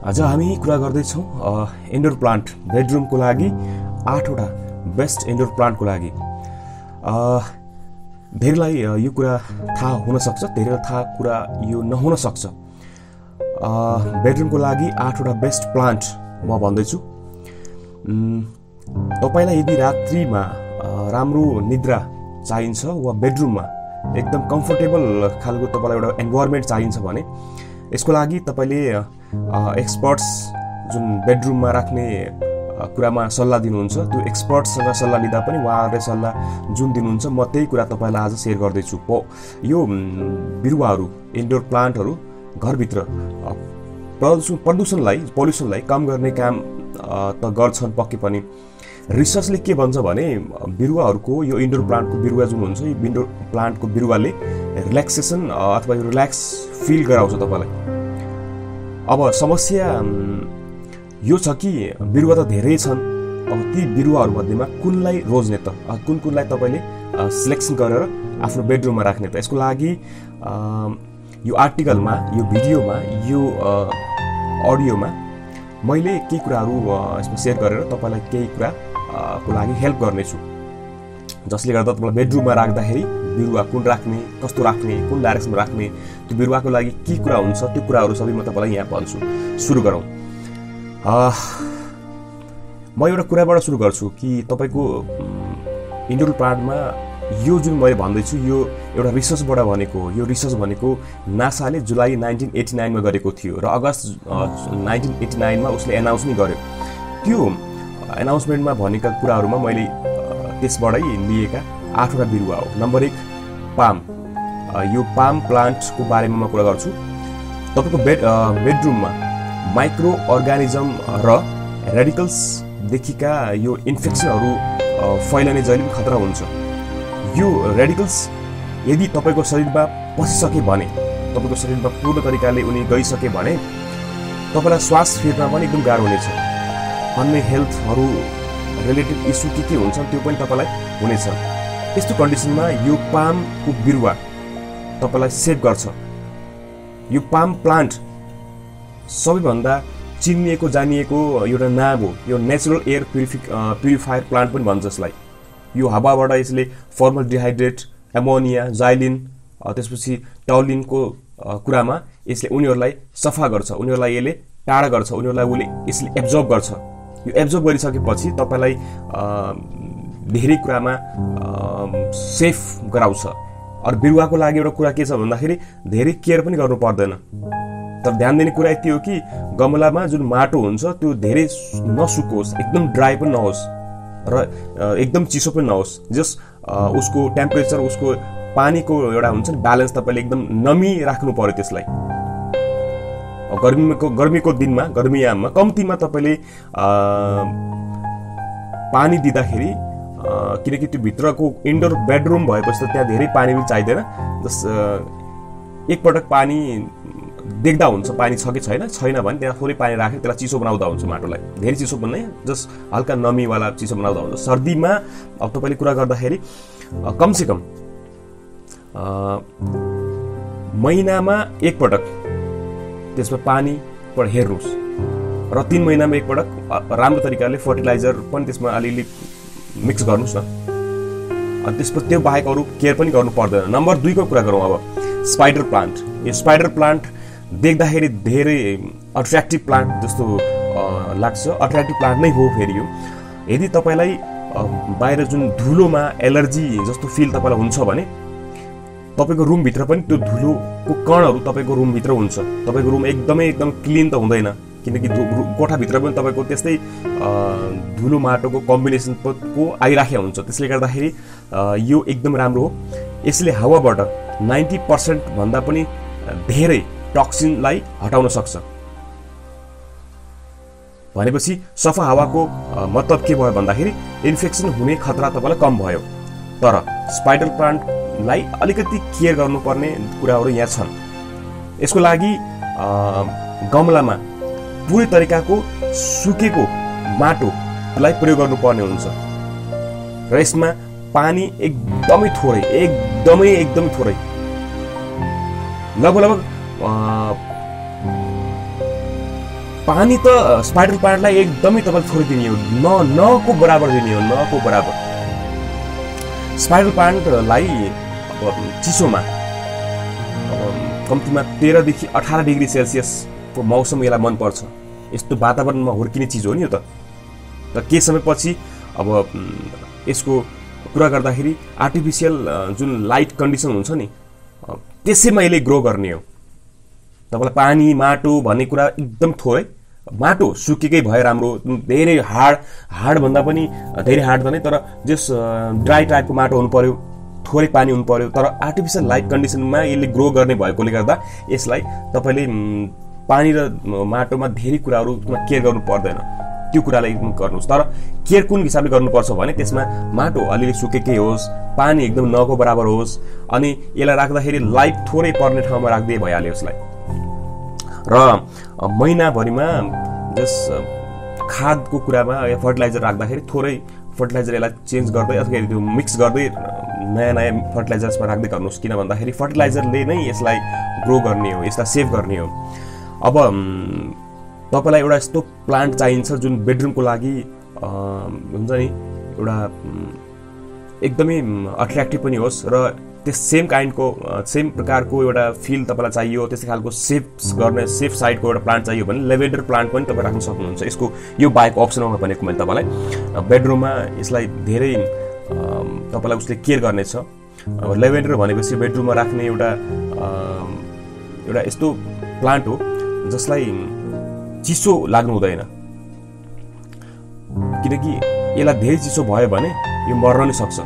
आज हामी कुरा गर्दैछौँ इन्डोर प्लान्ट बेडरुमको लागि आठवटा बेस्ट इन्डोर प्लान्टको लागि। धेरैलाई यो कुरा थाहा हुनसक्छ धेरैलाई थाहा कुरा यो नहुन सक्छ अ, बेडरुमको लागि आठवटा बेस्ट प्लान्ट म भन्दैछु। तपाईँलाई यदि रात्रिमा राम्रो निद्रा चाहिन्छ वा बेडरुममा एकदम कम्फोर्टेबल खालको तपाईँलाई एउटा इन्भाइरोमेन्ट चाहिन्छ भने यसको लागि तपाईँले एक्सपर्ट्स जुन बेडरुममा राख्ने कुरामा सल्लाह दिनुहुन्छ त्यो एक्सपर्ट्ससँग सल्लाह लिँदा पनि उहाँहरूले सल्लाह जुन दिनुहुन्छ म त्यही कुरा तपाईँलाई आज सेयर गर्दैछु। पो यो बिरुवाहरू इन्डोर प्लान्टहरू घरभित्र प्रदूषण प्रदूषणलाई पल्युसनलाई कम गर्ने काम त गर्छन् पक्कै पनि। रिसर्चले के भन्छ भने बिरुवाहरूको यो इन्डोर प्लान्टको बिरुवा जुन हुन्छ यो इन्डोर प्लान्टको बिरुवाले रिल्याक्सेसन अथवा यो रिल्याक्स फिल गराउँछ तपाईँलाई। अब समस्या यो छ कि बिरुवा त धेरै छन् अब ती बिरुवाहरूमध्येमा कुनलाई रोज्ने त? कुन कुनलाई तपाईँले सिलेक्सन गरेर आफ्नो बेडरुममा राख्ने त? यसको लागि यो आर्टिकलमा यो भिडियोमा यो अडियोमा मैले केही कुराहरू यसमा सेयर गरेर तपाईँलाई केही कुरा को लागि हेल्प गर्नेछु। जसले गर्दा तपाईँलाई बेडरुममा राख्दाखेरि बिरुवा कुन राख्ने कस्तो राख्ने कुन डाइरेक्सनमा राख्ने त्यो बिरुवाको लागि के कुरा हुन्छ त्यो कुराहरू सबै म तपाईँलाई यहाँ भन्छु। सुरु गरौँ। म एउटा कुराबाट सुरु गर्छु कि तपाईँको इन्डोर प्लान्टमा यो जुन मैले भन्दैछु यो एउटा रिसर्चबाट भनेको हो यो रिसर्च भनेको नासाले जुलाई नाइन्टिन एटी नाइनमा गरेको थियो र अगस्त नाइन्टिन एटी नाइनमा उसले एनाउन्स नै गर्यो। त्यो एनाउन्समेन्टमा भनेका कुराहरूमा मैले त्यसबाटै लिएका आठवटा बिरुवा हो। नम्बर एक पाम यो पाम प्लान्टको बारेमा म कुरा गर्छु। तपाईँको बेड बेडरुममा माइक्रो अर्गानिजम र रेडिकल्सदेखिका यो इन्फेक्सनहरू फैलने जहिले पनि खतरा हुन्छ। यो रेडिकल्स यदि तपाईँको शरीरमा पसिसके भने तपाईँको शरीरमा पूर्ण तरिकाले उनी गइसके भने तपाईँलाई श्वास फेर्न पनि एकदम गाह्रो हुनेछ। अन्य हेल्थहरू रिलेटेड इस्यु के के हुन्छ त्यो पनि तपाईँलाई हुनेछ यस्तो कन्डिसनमा यो पामको बिरुवा तपाईँलाई सेभ गर्छ। यो पाम प्लान्ट सबैभन्दा चिनिएको जानिएको एउटा नाम हो। यो नेचुरल एयर प्युरिफिक प्युरिफायर प्लान्ट पनि भन्छ यसलाई। यो हावाबाट यसले फर्मल डिहाइड्रेट एमोनिया जाइलिन त्यसपछि टाउलिनको कुरामा यसले उनीहरूलाई सफा गर्छ। उनीहरूलाई यसले टाढा गर्छ। उनीहरूलाई उसले यसले एब्जर्ब गर्छ। यो एब्जर्ब गरिसकेपछि तपाईँलाई धेरै कुरामा सेफ गराउँछ। अरू बिरुवाको लागि एउटा कुरा के छ भन्दाखेरि धेरै केयर पनि गर्नु पर्दैन। तर ध्यान दिने कुरा यति हो कि गमलामा जुन माटो हुन्छ त्यो धेरै नसुकोस् एकदम ड्राई पनि नहोस्। र एकदम चिसो पनि नहोस्। जस उसको टेम्परेचर उसको पानीको एउटा हुन्छ नि ब्यालेन्स तपाईँले एकदम नमी राख्नु पर्यो त्यसलाई। गर्मीको गर्मीको दिनमा गर्मीयाममा कम्तीमा तपाईँले पानी दिँदाखेरि किनकि त्यो भित्रको इन्डोर बेडरुम भएपछि त त्यहाँ धेरै पानी पनि चाहिँदैन। जस एकपटक पानी देख्दा हुन्छ पानी छ कि छैन? छैन भने त्यहाँ थोरै पानी राखेर त्यसलाई चिसो बनाउँदा हुन्छ माटोलाई। धेरै चिसो भन्ने जस हल्का नमीवाला चिसो बनाउँदा हुन्छ। सर्दीमा अब तपाईँले कुरा गर्दाखेरि कमसेकम महिनामा एकपटक त्यसमा पानी हेर्नुहोस् र तिन महिनामा एकपटक राम्रो तरिकाले फर्टिलाइजर पनि त्यसमा अलिअलि मिक्स गर्नुहोस् न। अनि त्यसपछि त्यो बाहेक अरू केयर पनि गर्नु पर्दैन। नम्बर दुईको कुरा गरौँ अब स्पाइडर प्लान्ट यो स्पाइडर प्लान्ट देख्दाखेरि धेरै अट्र्याक्टिभ प्लान्ट जस्तो लाग्छ। अट्र्याक्टिभ प्लान्ट नै हो फेरि यो। यदि तपाईँलाई बाहिर जुन धुलोमा एलर्जी जस्तो फिल तपाईँलाई हुन्छ भने तपाईँको रुमभित्र पनि त्यो धुलोको कणहरू तपाईँको रुमभित्र हुन्छ। तपाईँको रुम एकदमै एकदम क्लिन त हुँदैन किनकि कोठाभित्र पनि तपाईँको त्यस्तै धुलो माटोको कम्बिनेसनको आइराखेको हुन्छ। त्यसले गर्दाखेरि यो एकदम राम्रो हो। यसले हावाबाट नाइन्टी पर्सेन्टभन्दा पनि धेरै टक्सिनलाई हटाउन सक्छ। भनेपछि सफा हावाको मतलब के भयो भन्दाखेरि इन्फेक्सन हुने खतरा तपाईँलाई कम भयो। तर स्पाइडर प्लान्टलाई अलिकति केयर गर्नुपर्ने कुराहरू यहाँ छन्। यसको लागि गमलामा पुरै तरिकाको सुकेको माटोलाई प्रयोग गर्नुपर्ने हुन्छ। र यसमा पानी एकदमै थोरै एकदमै एकदमै थोरै। लगभग लगभग पानी त स्पाइडर प्लान्टलाई एकदमै तपाईँले थोरै दिने हो। न नको बराबर दिने हो नको बराबर। स्पाइडर प्लान्टलाई चिसोमा। कम्तीमा तेह्रदेखि अठार डिग्री सेल्सियसको मौसम यसलाई मनपर्छ। यस्तो वातावरणमा हुर्किने चिज हो नि यो त। र केही समयपछि अब यसको कुरा गर्दाखेरि आर्टिफिसियल जुन लाइट कन्डिसन हुन्छ नि त्यसैमा यसले ग्रो गर्ने हो। तपाईँलाई पानी माटो भन्ने कुरा एकदम थोरै। माटो सुकेकै भए राम्रो धेरै हाड हाडभन्दा पनि धेरै हाड त नै तर जस ड्राई टाइपको माटो हुनु पर्यो। थोरै पानी हुनु पर्यो तर आर्टिफिसियल लाइट कन्डिसनमा यसले ग्रो गर्ने भएकोले गर्दा यसलाई तपाईँले पानी र माटोमा धेरै कुराहरू केयर गर्नु पर्दैन। त्यो कुरालाई गर्नुहोस्। तर केयर कुन हिसाबले गर्नुपर्छ भने त्यसमा माटो अलिअलि सुकेकै होस् पानी एकदम नको बराबर होस् अनि यसलाई राख्दाखेरि लाइट थोरै पर्ने ठाउँमा राखिदिए भइहाल्यो यसलाई। र महिनाभरिमा जस खादको कुरामा या फर्टिलाइजर राख्दाखेरि थोरै फर्टिलाइजर यसलाई चेन्ज गर्दै अथवा मिक्स गर्दै नयाँ नयाँ फर्टिलाइजर्समा राख्दै गर्नुहोस् किन भन्दाखेरि फर्टिलाइजरले नै यसलाई ग्रो गर्ने हो यसलाई सेभ गर्ने हो। अब तपाईँलाई एउटा यस्तो प्लान्ट चाहिन्छ जुन बेडरुमको लागि हुन्छ नि एउटा एकदमै अट्र्याक्टिभ पनि होस् र त्यस सेम काइन्डको सेम प्रकारको एउटा फिल तपाईँलाई चाहियो त्यस्तै खालको सेफ गर्ने सेफ साइडको एउटा प्लान्ट चाहियो भने लेभेन्डर प्लान्ट पनि तपाईँ राख्न सक्नुहुन्छ। यसको यो बाइक अप्सनमा भनेको मैले तपाईँलाई। बेडरुममा यसलाई धेरै तपाईँलाई उसले केयर गर्नेछ। अब लेभेन्डर भनेपछि बेडरुममा राख्ने एउटा एउटा यस्तो प्लान्ट हो जसलाई चिसो लाग्नु हुँदैन। किनकि यसलाई धेरै चिसो भयो भने यो मर्न नै सक्छ।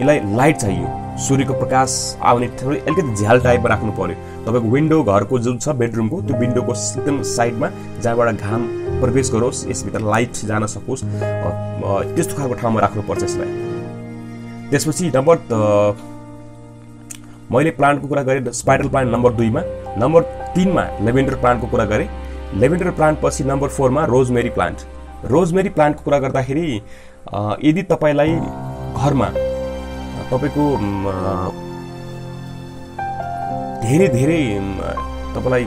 यसलाई लाइट चाहियो। सूर्यको प्रकाश आउने थोरै अलिकति झ्याल टाइपमा राख्नु पर्यो। तपाईँको विन्डो घरको जुन छ बेडरुमको त्यो विन्डोको एकदम साइडमा जहाँबाट घाम प्रवेश गरोस् यसभित्र लाइट जान सकोस्। त्यस्तो खालको ठाउँमा राख्नुपर्छ यसलाई। त्यसपछि नम्बर मैले प्लान्टको कुरा गरेँ स्पाइडल प्लान्ट नम्बर दुईमा। नम्बर तिनमा लेभेन्डर प्लान्टको कुरा गरेँ। लेभेन्डर प्लान्ट पछि नम्बर फोरमा रोजमेरी प्लान्ट। रोजमेरी प्लान्टको कुरा गर्दाखेरि यदि तपाईँलाई घरमा तपाईँको धेरै धेरै तपाईँलाई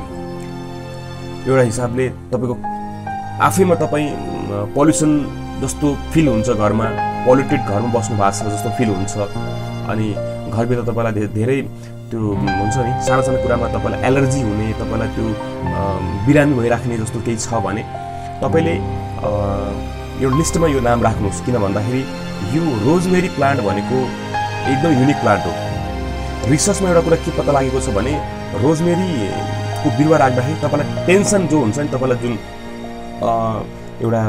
एउटा हिसाबले तपाईँको आफैमा तपाईँ पल्युसन जस्तो फिल हुन्छ घरमा पोल्युटेड घरमा बस्नु भएको छ जस्तो फिल हुन्छ। अनि घरभित्र तपाईँलाई धेरै त्यो हुन्छ नि सानो सानो कुरामा तपाईँलाई एलर्जी हुने तपाईँलाई त्यो बिरामी भइराख्ने जस्तो केही छ भने तपाईँले यो लिस्टमा यो नाम राख्नुहोस्। किन भन्दाखेरि यो रोजमेरी प्लान्ट भनेको एकदम युनिक प्लान्ट हो। रिसर्चमा एउटा कुरा के पत्ता लागेको छ भने रोजमेरीको बिरुवा राख्दाखेरि तपाईँलाई टेन्सन जो हुन्छ नि तपाईँलाई जुन एउटा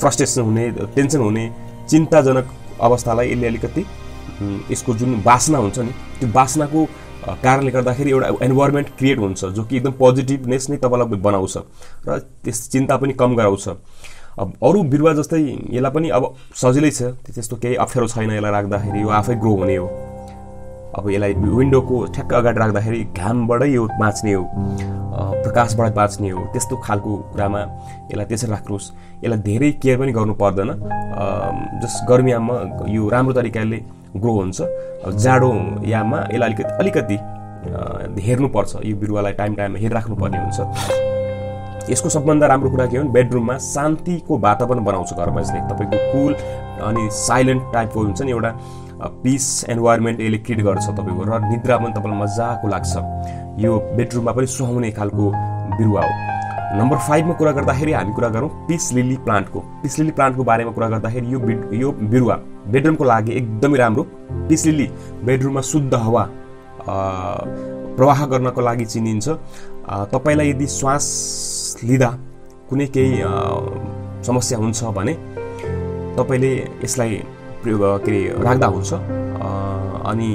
फ्रस्ट्रेसन हुने टेन्सन हुने चिन्ताजनक अवस्थालाई यसले अलिकति यसको जुन बासना हुन्छ नि त्यो बासनाको कारणले गर्दाखेरि एउटा इन्भाइरोमेन्ट क्रिएट हुन्छ जो कि एकदम पोजिटिभनेस नै तपाईँलाई बनाउँछ र त्यस चिन्ता पनि कम गराउँछ। अब अरू बिरुवा जस्तै यसलाई पनि अब सजिलै छ त्यस्तो केही अप्ठ्यारो छैन यसलाई राख्दाखेरि यो आफै ग्रो हुने हो। अब यसलाई विन्डोको ठ्याक्क अगाडि राख्दाखेरि घामबाटै यो बाँच्ने हो प्रकाशबाट बाँच्ने हो त्यस्तो खालको कुरामा यसलाई त्यसरी राख्नुहोस्। यसलाई धेरै केयर पनि गर्नु पर्दैन। जस गर्मीयाममा यो राम्रो तरिकाले ग्रो हुन्छ। जाडो याममा यसलाई अलिकति अलिकति हेर्नुपर्छ। यो बिरुवालाई टाइम टाइममा हेरिराख्नुपर्ने हुन्छ। यसको सबभन्दा राम्रो कुरा के हो भने बेडरुममा शान्तिको वातावरण बनाउँछ घरमा यसले। तपाईँको कुल अनि साइलेन्ट टाइपको हुन्छ नि एउटा पिस इन्भाइरोमेन्ट यसले क्रिएट गर्छ तपाईँको र निद्रा पनि तपाईँलाई मजाको लाग्छ। यो बेडरुममा पनि सुहाउने खालको बिरुवा हो। नम्बर फाइभमा कुरा गर्दाखेरि हामी कुरा गरौँ पिस लिली प्लान्टको पिस लिली प्लान्टको बारेमा कुरा गर्दाखेरि यो यो बिरुवा बेडरुमको लागि एकदमै राम्रो। पिस लिली बेडरुममा शुद्ध हावा प्रवाह गर्नको लागि चिनिन्छ। तपाईँलाई यदि श्वास लिँदा कुनै केही समस्या हुन्छ भने तपाईँले यसलाई के अरे राख्दा हुन्छ। अनि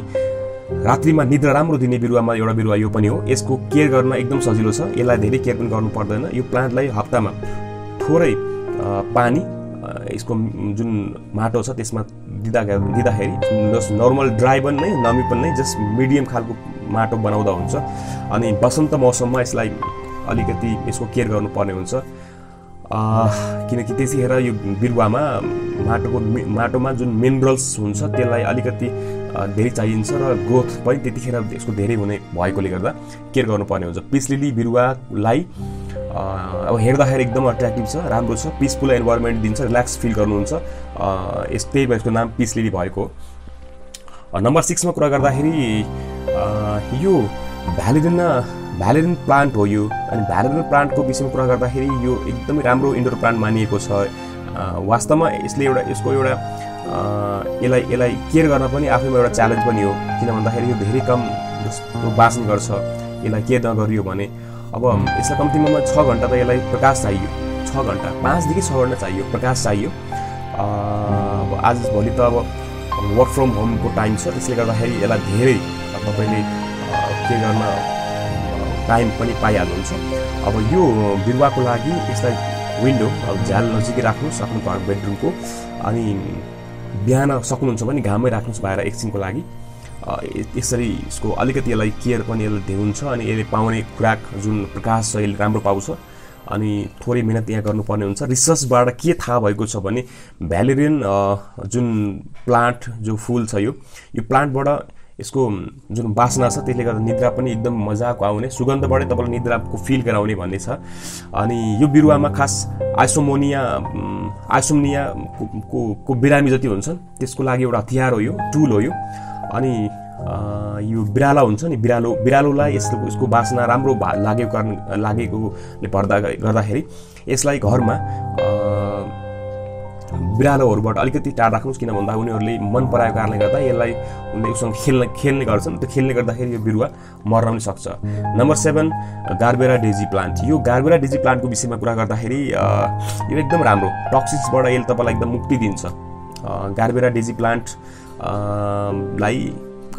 रात्रिमा निद्रा राम्रो दिने बिरुवामा एउटा बिरुवा यो पनि हो। यसको केयर गर्न एकदम सजिलो छ। यसलाई धेरै केयर पनि गर्नु पर्दैन। यो प्लान्टलाई हप्तामा थोरै पानी यसको जुन माटो छ त्यसमा दिँदा दिँदाखेरि जस नर्मल ड्राई पनि नै नमी पनि नै जस्ट मिडियम खालको माटो बनाउँदा हुन्छ। अनि बसन्त मौसममा यसलाई अलिकति यसको केयर गर्नुपर्ने हुन्छ। किनकि त्यतिखेर यो बिरुवामा माटोको माटोमा जुन मिनरल्स हुन्छ त्यसलाई अलिकति धेरै चाहिन्छ र ग्रोथ पनि त्यतिखेर यसको धेरै हुने भएकोले गर्दा केयर गर्नुपर्ने हुन्छ। पिस लिली बिरुवालाई अब हेर्दाखेरि एकदम अट्र्याक्टिभ छ राम्रो छ पिसफुल इन्भाइरोमेन्ट दिन्छ रिल्याक्स फिल गर्नुहुन्छ। यस त्यही यसको नाम पिस लिली भएको नम्बर सिक्समा कुरा गर्दाखेरि यो भ्यालिडिन भ्यालिडिन प्लान्ट हो यो अनि भ्यालिडिन प्लान्टको विषयमा कुरा गर्दाखेरि यो एकदमै राम्रो इन्डोर प्लान्ट मानिएको छ। वास्तवमा यसले एउटा यसको एउटा यसलाई यसलाई केयर गर्न पनि आफैमा एउटा च्यालेन्ज पनि हो किन भन्दाखेरि यो धेरै कम जस्तो बाँच्ने गर्छ यसलाई केयर नगरियो भने। अब यसलाई कम्तीमा छ घन्टा त यसलाई प्रकाश चाहियो छ घन्टा पाँचदेखि छ घन्टा चाहियो प्रकाश चाहियो। अब आज भोलि त अब वर्क फ्रम होमको टाइम छ त्यसले गर्दाखेरि यसलाई धेरै तपाईँले के गर्न टाइम पनि पाइहाल्नुहुन्छ। अब यो बिरुवाको लागि यसलाई विन्डो अब झ्याल नजिकै राख्नुहोस् आफ्नो घर बेडरुमको। अनि बिहान सक्नुहुन्छ भने घाममै राख्नुहोस् बाहिर एकछिनको लागि। यसरी यसको अलिकति यसलाई केयर पनि यसले हुन्छ अनि यसले पाउने खुराक जुन प्रकाश छ यसले राम्रो पाउँछ। अनि थोरै मिहिनेत यहाँ गर्नुपर्ने हुन्छ। रिसर्चबाट के थाहा भएको छ भने भ्यालेरियन जुन प्लान्ट जो फुल छ यो यो प्लान्टबाट यसको जुन बासना छ त्यसले गर्दा निद्रा पनि एकदम मजाको आउने सुगन्धबाटै तपाईँलाई निद्राको फिल गराउने भन्ने छ। अनि यो बिरुवामा खास आइसोमोनिया आइसोमनिया को को बिरामी जति हुन्छन् त्यसको लागि एउटा हतियार हो यो टुल हो यो। अनि यो बिरालो हुन्छ नि बिरालो बिरालोलाई यसको यसको बासना राम्रो लागेको कारण लागेकोले पर्दा गर्दाखेरि यसलाई घरमा बिरालोहरूबाट अलिकति टाढा राख्नुहोस् किन भन्दा उनीहरूले मन पराएको कारणले गर्दा यसलाई उनले उसँग खेल्न खेल्ने गर्छन्। त्यो खेल्ने गर्दाखेरि यो बिरुवा मर्न पनि सक्छ। Number seven gerbera daisy plant यो गार्बेरा डेजी प्लान्टको विषयमा कुरा गर्दाखेरि यो एकदम राम्रो। टक्सिन्सबाट यसले तपाईँलाई एकदम मुक्ति दिन्छ। गार्बेरा डेजी प्लान्ट लाई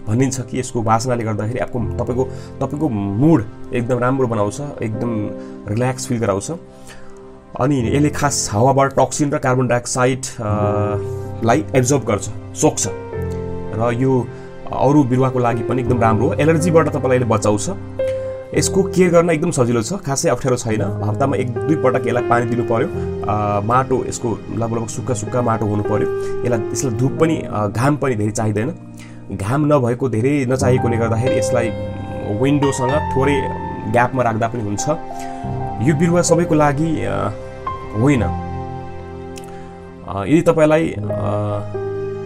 भनिन्छ कि यसको वासनाले गर्दाखेरि आपको तपाईँको तपाईँको मुड एकदम राम्रो बनाउँछ एकदम रिल्याक्स फिल गराउँछ। अनि यसले खास हावाबाट टक्सिन र कार्बन डाइअक्साइडलाई एब्जर्भ गर्छ सोक्छ र यो अरू बिरुवाको लागि पनि एकदम राम्रो हो। एलर्जीबाट तपाईँलाई यसले बचाउँछ। यसको केयर गर्न एकदम सजिलो छ। खासै अप्ठ्यारो छैन। हप्तामा एक दुई पटक यसलाई पानी दिनु पऱ्यो माटो यसको लगभग सुक्खा सुक्खा माटो हुनु पऱ्यो यसलाई यसलाई धुप पनि घाम पनि धेरै चाहिँदैन। घाम नभएको धेरै नचाहिएकोले गर्दाखेरि यसलाई विन्डोसँग थोरै ग्यापमा राख्दा पनि हुन्छ। यो बिरुवा सबैको लागि होइन। यदि तपाईँलाई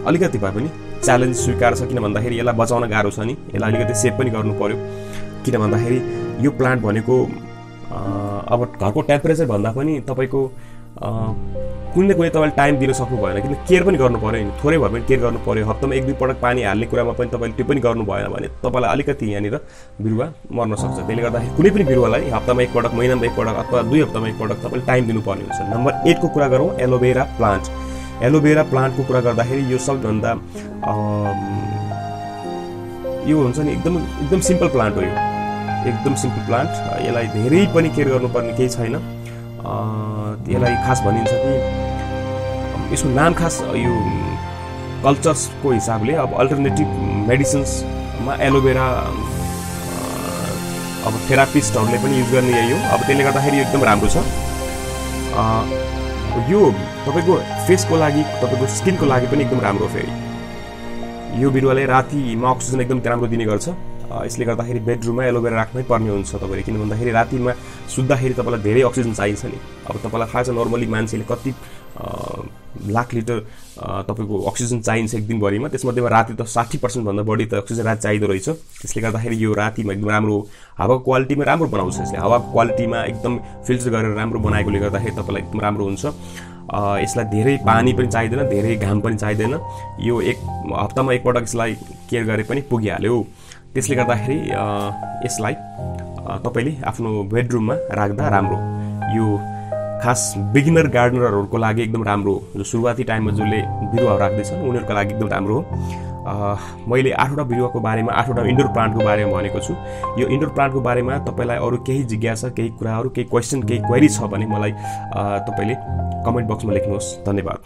अलिकति भए पनि च्यालेन्ज स्वीकार छ किन भन्दाखेरि यसलाई बचाउन गाह्रो छ नि। यसलाई अलिकति सेभ पनि गर्नु पऱ्यो किन भन्दाखेरि यो प्लान्ट भनेको अब घरको टेम्परेचर भन्दा पनि तपाईँको कुनै न कुनै तपाईँले टाइम दिन सक्नु भएन किन केयर पनि गर्नु पऱ्यो नि थोरै भए पनि केयर गर्नु पऱ्यो। हप्तामा एक दुई पटक पानी हाल्ने कुरामा पनि तपाईँले त्यो पनि गर्नु भएन भने तपाईँलाई अलिकति यहाँनिर बिरुवा मर्न सक्छ। त्यसले गर्दाखेरि कुनै पनि बिरुवालाई हप्तामा एकपटक महिनामा एकपटक अथवा दुई हप्तामा एकपटक तपाईँले टाइम दिनुपर्ने हुन्छ। नम्बर एटको कुरा गरौँ एलोभेरा प्लान्ट एलोभेरा प्लान्टको कुरा गर्दाखेरि यो सबभन्दा यो हुन्छ नि एकदम एकदम सिम्पल प्लान्ट हो यो। एकदम सिम्पल प्लान्ट यसलाई धेरै पनि केयर गर्नुपर्ने केही छैन। यसलाई खास भनिन्छ कि यसको नाम खास यो कल्चर्सको हिसाबले अब अल्टरनेटिभ मेडिसिन्समा एलोभेरा अब थेरापिस्टहरूले पनि युज गर्ने यही हो। अब त्यसले गर्दाखेरि एकदम राम्रो छ। यो तपाईँको फेसको लागि तपाईँको स्किनको लागि पनि एकदम राम्रो फेरि। यो बिरुवाले रातिमा अक्सिजन एकदम राम्रो दिने गर्छ। यसले गर्दाखेरि बेडरुममा एलोभेरा राख्नै पर्ने हुन्छ तपाईँले। किन भन्दाखेरि रातिमा सुत्दाखेरि तपाईँलाई धेरै अक्सिजन चाहिन्छ नि। अब तपाईँलाई थाहा छ नर्मली मान्छेले कति लाख लिटर तपाईँको अक्सिजन चाहिन्छ एक दिनभरिमा। त्यसमध्येमा राति त साठी पर्सेन्टभन्दा बढी त अक्सिजन राति चाहिँदो रहेछ। त्यसले गर्दाखेरि यो रातिमा एकदम राम्रो हावाको क्वालिटीमा राम्रो बनाउँछ यसले। हावाको क्वालिटीमा एकदम फिल्टर गरेर राम्रो बनाएकोले गर्दाखेरि तपाईँलाई एकदम राम्रो हुन्छ। यसलाई धेरै पानी पनि चाहिँदैन धेरै घाम पनि चाहिँदैन। यो एक हप्तामा एकपटक यसलाई केयर गरे पनि पुगिहाल्यो। त्यसले गर्दाखेरि यसलाई तपाईँले आफ्नो बेडरुममा राख्दा राम्रो। यो खास बिगिनर गार्डनरहरूको लागि एकदम राम्रो जो सुरुवाती टाइममा जसले बिरुवाहरू राख्दैछन् उनीहरूको लागि एकदम राम्रो हो। मैले आठवटा बिरुवाको बारेमा आठवटा इन्डोर प्लान्टको बारेमा भनेको छु। यो इन्डोर प्लान्टको बारेमा तपाईँलाई अरू केही जिज्ञासा केही कुराहरू केही क्वेसन केही क्वेरी छ भने मलाई तपाईँले कमेन्ट बक्समा लेख्नुहोस्। धन्यवाद।